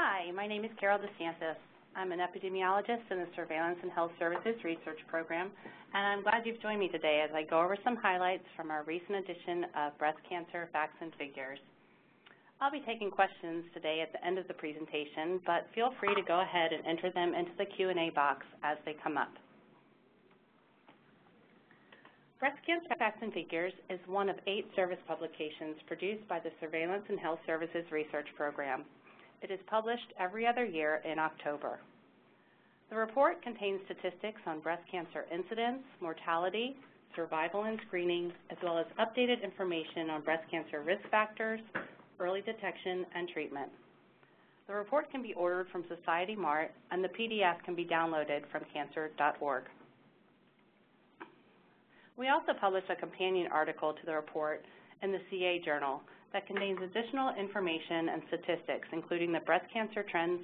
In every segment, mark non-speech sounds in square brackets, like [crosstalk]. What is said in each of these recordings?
Hi, my name is Carol DeSantis. I'm an epidemiologist in the Surveillance and Health Services Research Program, and I'm glad you've joined me today as I go over some highlights from our recent edition of Breast Cancer Facts and Figures. I'll be taking questions today at the end of the presentation, but feel free to go ahead and enter them into the Q&A box as they come up. Breast Cancer Facts and Figures is one of eight service publications produced by the Surveillance and Health Services Research Program. It is published every other year in October. The report contains statistics on breast cancer incidence, mortality, survival and screening, as well as updated information on breast cancer risk factors, early detection, and treatment. The report can be ordered from Society Mart, and the PDF can be downloaded from cancer.org. We also published a companion article to the report in the CA Journal that contains additional information and statistics, including the breast cancer trends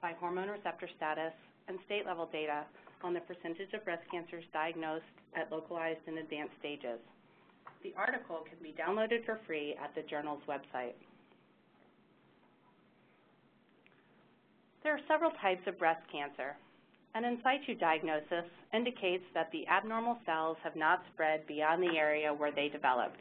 by hormone receptor status and state-level data on the percentage of breast cancers diagnosed at localized and advanced stages. The article can be downloaded for free at the journal's website. There are several types of breast cancer. An in situ diagnosis indicates that the abnormal cells have not spread beyond the area where they developed.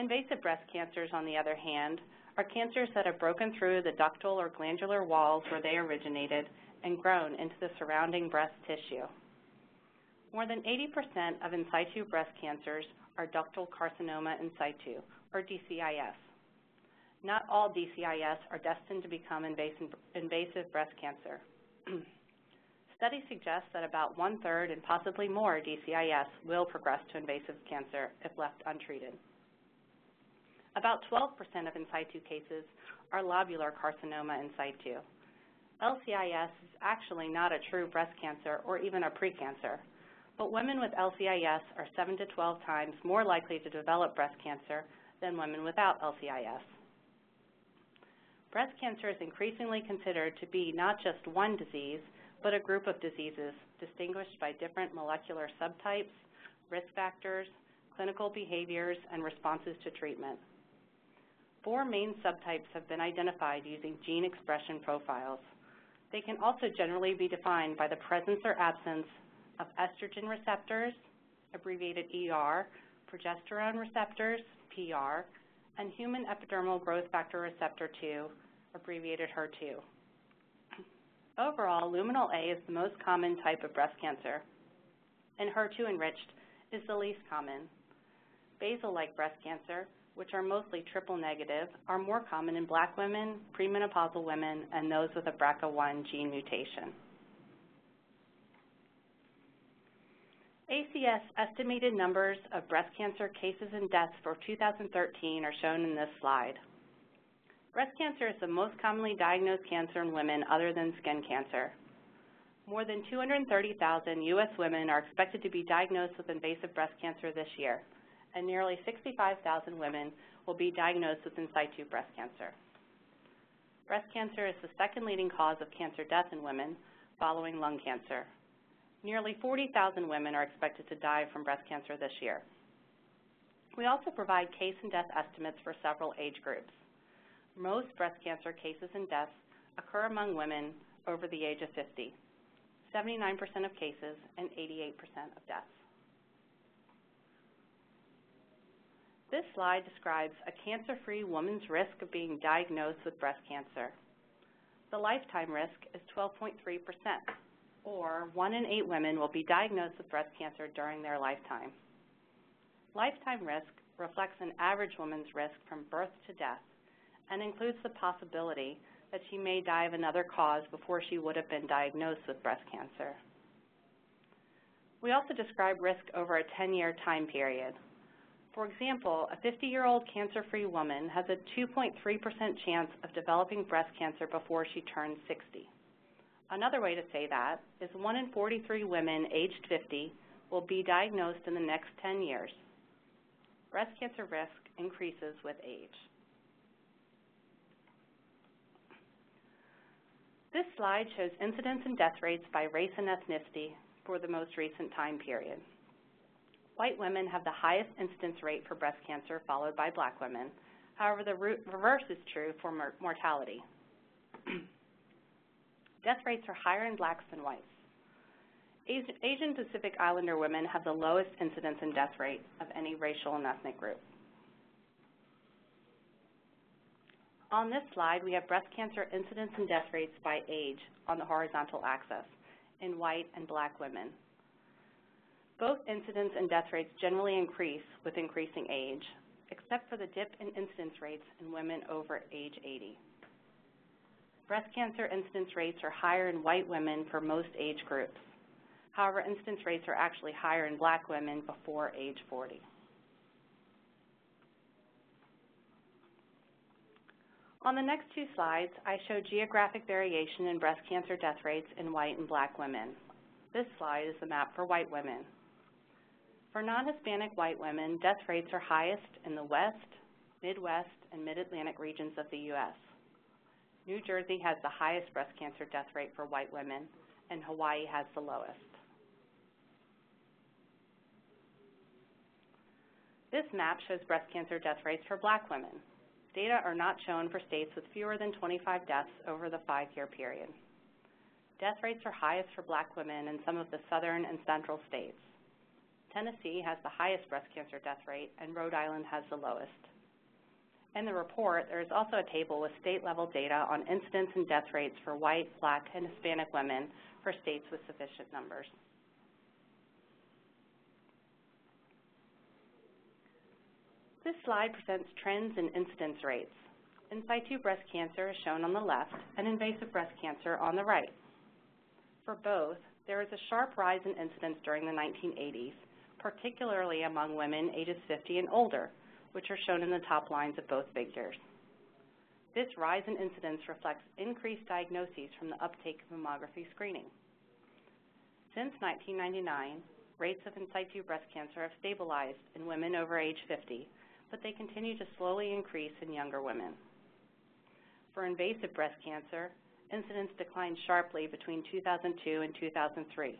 Invasive breast cancers, on the other hand, are cancers that have broken through the ductal or glandular walls where they originated and grown into the surrounding breast tissue. More than 80% of in situ breast cancers are ductal carcinoma in situ, or DCIS. Not all DCIS are destined to become invasive, breast cancer. [clears throat] Studies suggest that about one-third and possibly more DCIS will progress to invasive cancer if left untreated. About 12% of in situ cases are lobular carcinoma in situ. LCIS is actually not a true breast cancer or even a precancer, but women with LCIS are 7 to 12 times more likely to develop breast cancer than women without LCIS. Breast cancer is increasingly considered to be not just one disease, but a group of diseases distinguished by different molecular subtypes, risk factors, clinical behaviors, and responses to treatment. Four main subtypes have been identified using gene expression profiles. They can also generally be defined by the presence or absence of estrogen receptors, abbreviated ER, progesterone receptors, PR, and human epidermal growth factor receptor 2, abbreviated HER2. Overall, luminal A is the most common type of breast cancer, and HER2 enriched is the least common. Basal-like breast cancer, which are mostly triple negative, are more common in black women, premenopausal women, and those with a BRCA1 gene mutation. ACS estimated numbers of breast cancer cases and deaths for 2013 are shown in this slide. Breast cancer is the most commonly diagnosed cancer in women other than skin cancer. More than 230,000 U.S. women are expected to be diagnosed with invasive breast cancer this year, and nearly 65,000 women will be diagnosed with in situ breast cancer. Breast cancer is the second leading cause of cancer death in women, following lung cancer. Nearly 40,000 women are expected to die from breast cancer this year. We also provide case and death estimates for several age groups. Most breast cancer cases and deaths occur among women over the age of 50, 79% of cases and 88% of deaths. This slide describes a cancer-free woman's risk of being diagnosed with breast cancer. The lifetime risk is 12.3%, or 1 in 8 women will be diagnosed with breast cancer during their lifetime. Lifetime risk reflects an average woman's risk from birth to death and includes the possibility that she may die of another cause before she would have been diagnosed with breast cancer. We also describe risk over a 10-year time period, for example, a 50-year-old cancer-free woman has a 2.3% chance of developing breast cancer before she turns 60. Another way to say that is 1 in 43 women aged 50 will be diagnosed in the next 10 years. Breast cancer risk increases with age. This slide shows incidence and death rates by race and ethnicity for the most recent time period white women have the highest incidence rate for breast cancer, followed by black women. However, the reverse is true for mortality. [clears throat] Death rates are higher in blacks than whites. Asian Pacific Islander women have the lowest incidence and death rate of any racial and ethnic group. On this slide, we have breast cancer incidence and death rates by age on the horizontal axis in white and black women. Both incidence and death rates generally increase with increasing age, except for the dip in incidence rates in women over age 80. Breast cancer incidence rates are higher in white women for most age groups. However, incidence rates are actually higher in black women before age 40. On the next two slides, I show geographic variation in breast cancer death rates in white and black women. This slide is the map for white women. For non-Hispanic white women, death rates are highest in the West, Midwest, and Mid-Atlantic regions of the U.S. New Jersey has the highest breast cancer death rate for white women, and Hawaii has the lowest. This map shows breast cancer death rates for black women. Data are not shown for states with fewer than 25 deaths over the five-year period. Death rates are highest for black women in some of the southern and central states. Tennessee has the highest breast cancer death rate, and Rhode Island has the lowest. In the report, there is also a table with state-level data on incidence and death rates for white, black, and Hispanic women for states with sufficient numbers. This slide presents trends in incidence rates. In situ breast cancer is shown on the left and invasive breast cancer on the right. For both, there is a sharp rise in incidence during the 1980s particularly among women ages 50 and older, which are shown in the top lines of both figures. This rise in incidence reflects increased diagnoses from the uptake of mammography screening. Since 1999, rates of in situ breast cancer have stabilized in women over age 50, but they continue to slowly increase in younger women. For invasive breast cancer, incidence declined sharply between 2002 and 2003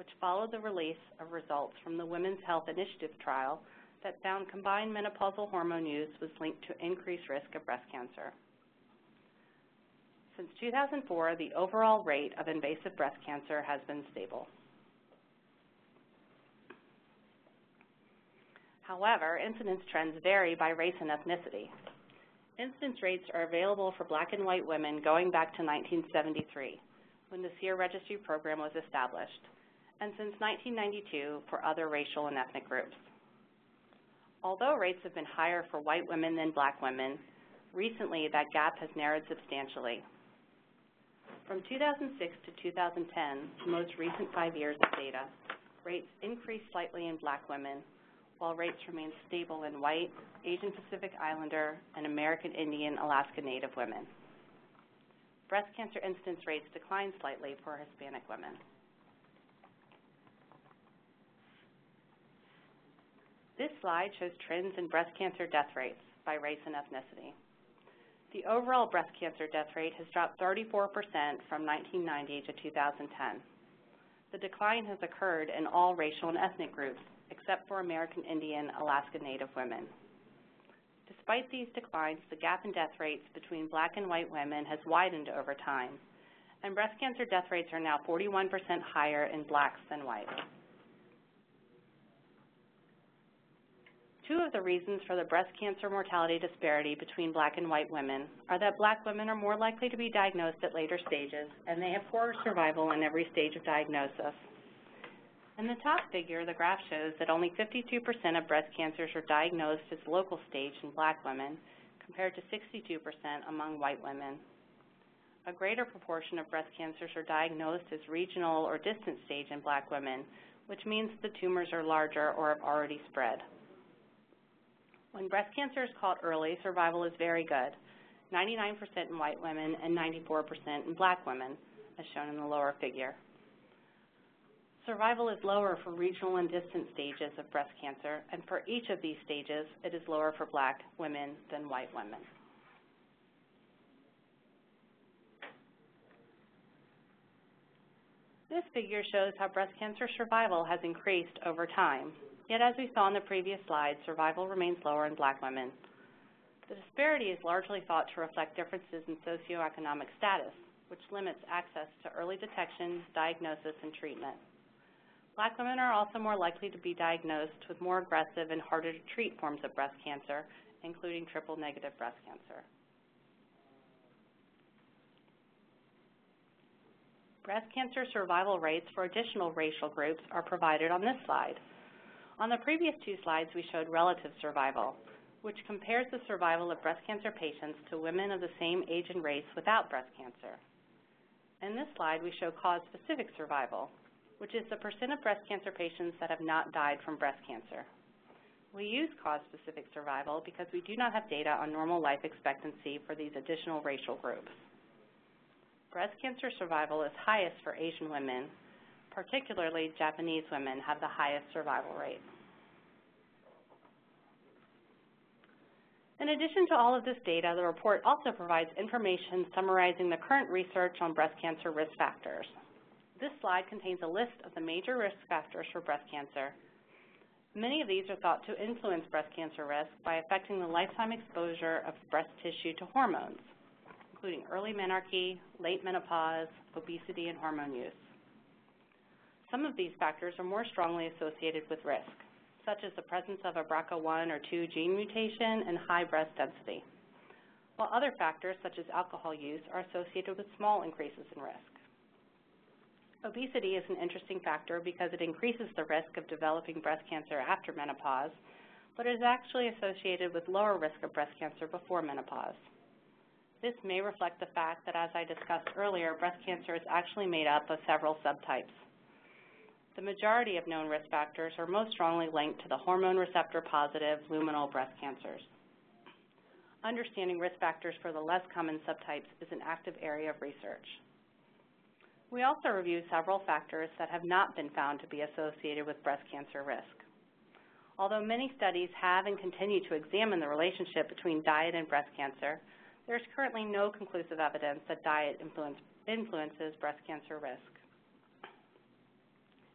which followed the release of results from the Women's Health Initiative trial that found combined menopausal hormone use was linked to increased risk of breast cancer. Since 2004, the overall rate of invasive breast cancer has been stable. However, incidence trends vary by race and ethnicity. Incidence rates are available for black and white women going back to 1973, when the SEER registry program was established, and since 1992 for other racial and ethnic groups. Although rates have been higher for white women than black women, recently that gap has narrowed substantially. From 2006 to 2010, the most recent five years of data, rates increased slightly in black women, while rates remained stable in white, Asian Pacific Islander, and American Indian Alaska Native women. Breast cancer incidence rates declined slightly for Hispanic women. Slide shows trends in breast cancer death rates by race and ethnicity. The overall breast cancer death rate has dropped 34% from 1990 to 2010. The decline has occurred in all racial and ethnic groups, except for American Indian Alaska Native women. Despite these declines, the gap in death rates between black and white women has widened over time, and breast cancer death rates are now 41% higher in blacks than whites. Two of the reasons for the breast cancer mortality disparity between black and white women are that black women are more likely to be diagnosed at later stages, and they have poorer survival in every stage of diagnosis. In the top figure, the graph shows that only 52% of breast cancers are diagnosed as local stage in black women, compared to 62% among white women. A greater proportion of breast cancers are diagnosed as regional or distant stage in black women, which means the tumors are larger or have already spread. When breast cancer is caught early, survival is very good, 99% in white women and 94% in black women, as shown in the lower figure. Survival is lower for regional and distant stages of breast cancer, and for each of these stages, it is lower for black women than white women. This figure shows how breast cancer survival has increased over time. Yet as we saw in the previous slide, survival remains lower in black women. The disparity is largely thought to reflect differences in socioeconomic status, which limits access to early detection, diagnosis, and treatment. Black women are also more likely to be diagnosed with more aggressive and harder to treat forms of breast cancer, including triple-negative breast cancer. Breast cancer survival rates for additional racial groups are provided on this slide. On the previous two slides, we showed relative survival, which compares the survival of breast cancer patients to women of the same age and race without breast cancer. In this slide, we show cause-specific survival, which is the percent of breast cancer patients that have not died from breast cancer. We use cause-specific survival because we do not have data on normal life expectancy for these additional racial groups. Breast cancer survival is highest for Asian women, particularly Japanese women have the highest survival rate. In addition to all of this data, the report also provides information summarizing the current research on breast cancer risk factors. This slide contains a list of the major risk factors for breast cancer. Many of these are thought to influence breast cancer risk by affecting the lifetime exposure of breast tissue to hormones, including early menarche, late menopause, obesity, and hormone use. Some of these factors are more strongly associated with risk, such as the presence of a BRCA1 or 2 gene mutation and high breast density, while other factors, such as alcohol use, are associated with small increases in risk. Obesity is an interesting factor because it increases the risk of developing breast cancer after menopause, but is actually associated with lower risk of breast cancer before menopause. This may reflect the fact that, as I discussed earlier, breast cancer is actually made up of several subtypes. The majority of known risk factors are most strongly linked to the hormone receptor positive luminal breast cancers. Understanding risk factors for the less common subtypes is an active area of research. We also reviewed several factors that have not been found to be associated with breast cancer risk. Although many studies have and continue to examine the relationship between diet and breast cancer, there is currently no conclusive evidence that diet influence, influences breast cancer risk.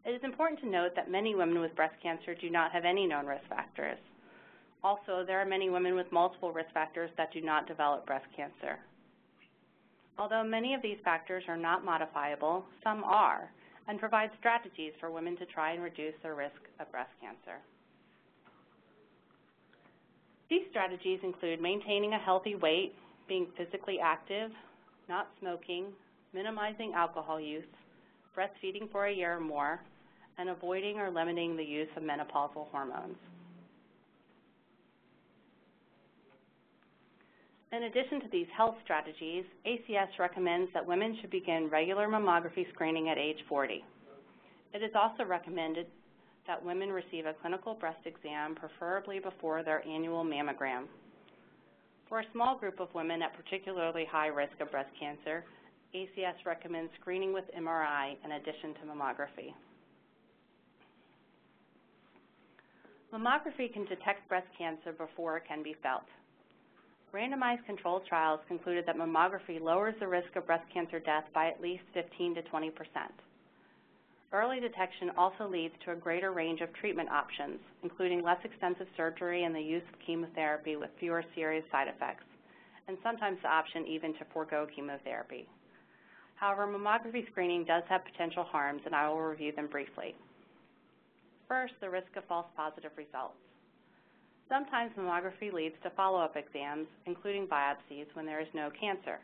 It is important to note that many women with breast cancer do not have any known risk factors. Also, there are many women with multiple risk factors that do not develop breast cancer. Although many of these factors are not modifiable, some are, and provide strategies for women to try and reduce their risk of breast cancer. These strategies include maintaining a healthy weight, being physically active, not smoking, minimizing alcohol use, breastfeeding for a year or more, and avoiding or limiting the use of menopausal hormones. In addition to these health strategies, ACS recommends that women should begin regular mammography screening at age 40. It is also recommended that women receive a clinical breast exam, preferably before their annual mammogram. For a small group of women at particularly high risk of breast cancer, ACS recommends screening with MRI in addition to mammography. Mammography can detect breast cancer before it can be felt randomized controlled trials concluded that mammography lowers the risk of breast cancer death by at least 15 to 20 percent. Early detection also leads to a greater range of treatment options, including less extensive surgery and the use of chemotherapy with fewer serious side effects, and sometimes the option even to forego chemotherapy. However, mammography screening does have potential harms, and I will review them briefly. First, the risk of false positive results. Sometimes mammography leads to follow-up exams, including biopsies, when there is no cancer.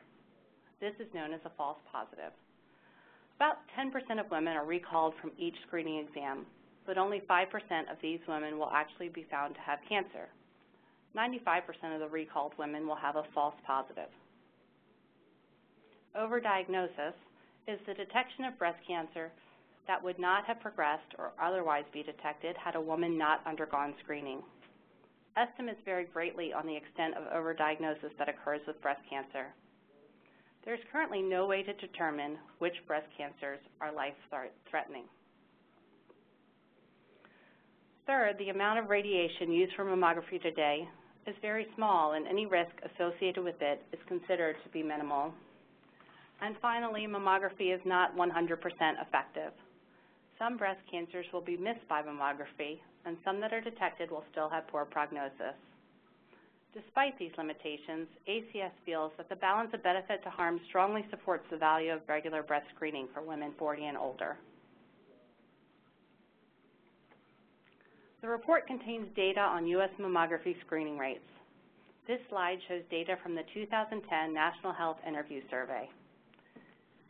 This is known as a false positive. About 10% of women are recalled from each screening exam, but only 5% of these women will actually be found to have cancer. 95% of the recalled women will have a false positive. Overdiagnosis is the detection of breast cancer that would not have progressed or otherwise be detected had a woman not undergone screening. Estimates vary greatly on the extent of overdiagnosis that occurs with breast cancer. There is currently no way to determine which breast cancers are life-threatening. Third, the amount of radiation used for mammography today is very small, and any risk associated with it is considered to be minimal. And finally, mammography is not 100% effective. Some breast cancers will be missed by mammography, and some that are detected will still have poor prognosis. Despite these limitations, ACS feels that the balance of benefit to harm strongly supports the value of regular breast screening for women 40 and older. The report contains data on U.S. mammography screening rates. This slide shows data from the 2010 National Health Interview Survey.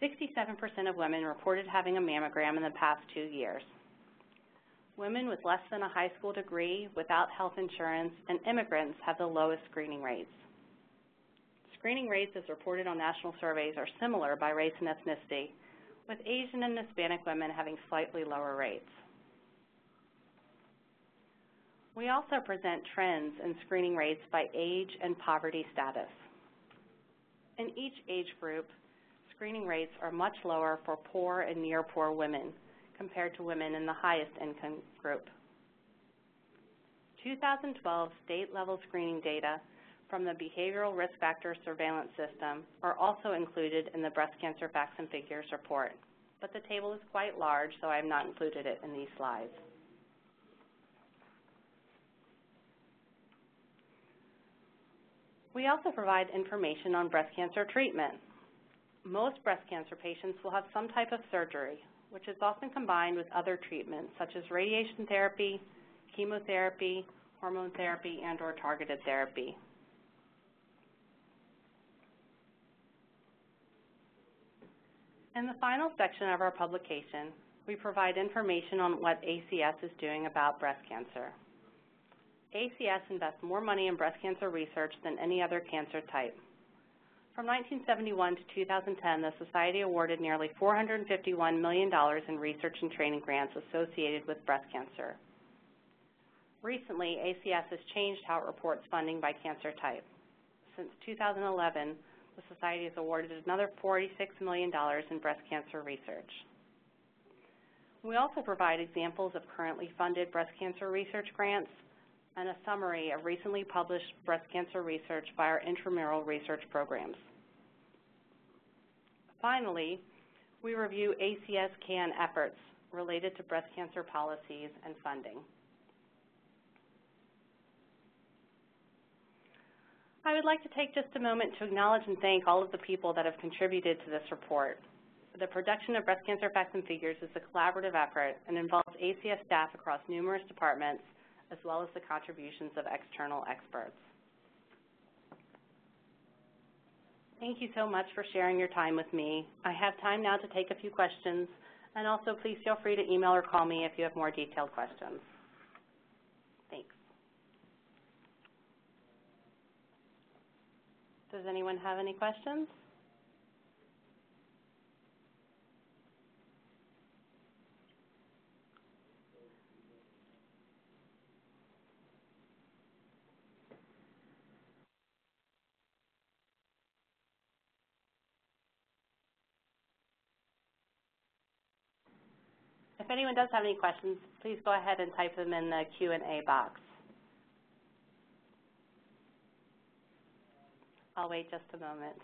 67% of women reported having a mammogram in the past two years. Women with less than a high school degree, without health insurance, and immigrants have the lowest screening rates. Screening rates as reported on national surveys are similar by race and ethnicity, with Asian and Hispanic women having slightly lower rates. We also present trends in screening rates by age and poverty status. In each age group, screening rates are much lower for poor and near poor women compared to women in the highest income group. 2012 state-level screening data from the Behavioral Risk Factor Surveillance System are also included in the Breast Cancer Facts and Figures report, but the table is quite large, so I have not included it in these slides. We also provide information on breast cancer treatment. Most breast cancer patients will have some type of surgery, which is often combined with other treatments such as radiation therapy, chemotherapy, hormone therapy, and or targeted therapy. In the final section of our publication, we provide information on what ACS is doing about breast cancer. ACS invests more money in breast cancer research than any other cancer type. From 1971 to 2010, the Society awarded nearly $451 million in research and training grants associated with breast cancer. Recently, ACS has changed how it reports funding by cancer type. Since 2011, the Society has awarded another $46 million in breast cancer research. We also provide examples of currently funded breast cancer research grants and a summary of recently published breast cancer research by our intramural research programs. Finally, we review ACS CAN efforts related to breast cancer policies and funding. I would like to take just a moment to acknowledge and thank all of the people that have contributed to this report. The production of Breast Cancer Facts and Figures is a collaborative effort and involves ACS staff across numerous departments as well as the contributions of external experts. Thank you so much for sharing your time with me. I have time now to take a few questions, and also please feel free to email or call me if you have more detailed questions. Thanks. Does anyone have any questions? Anyone does have any questions, please go ahead and type them in the Q&A box. I'll wait just a moment.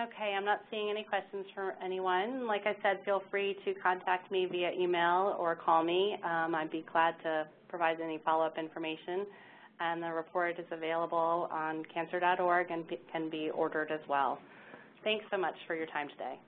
Okay, I'm not seeing any questions from anyone. Like I said, feel free to contact me via email or call me. Um, I'd be glad to provide any follow-up information. And the report is available on cancer.org and can be ordered as well. Thanks so much for your time today.